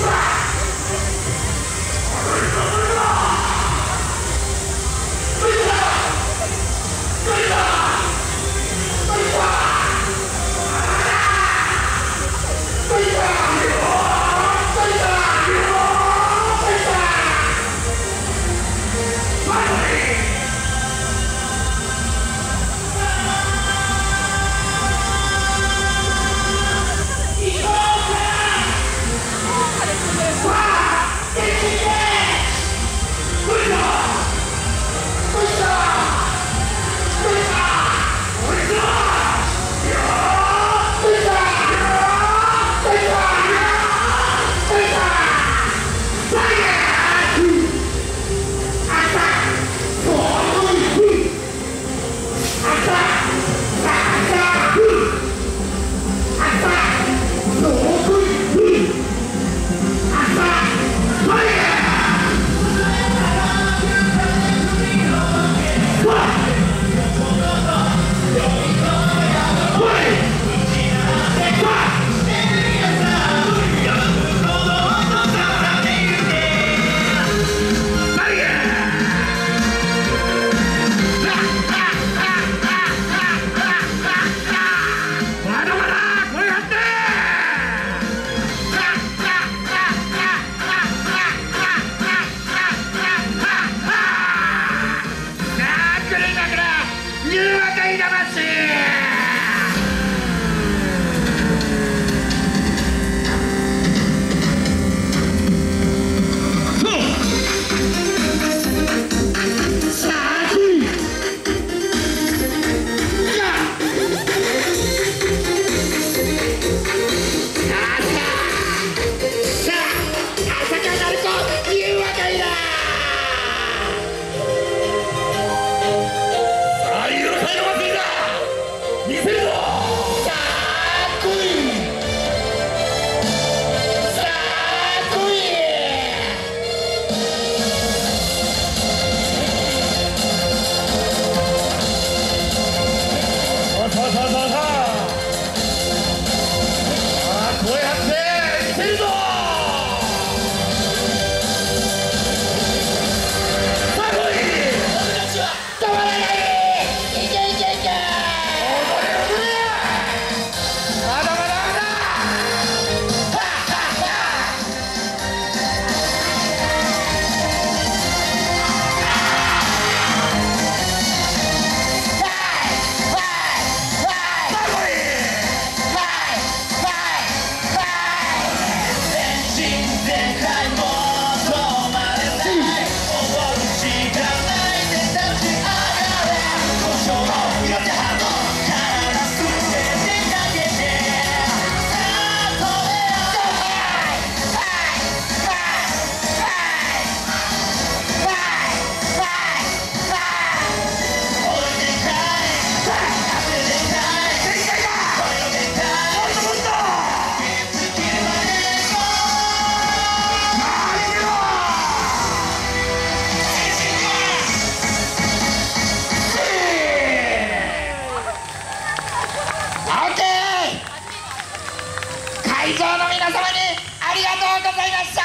Arena! 会場の皆様にありがとうございました。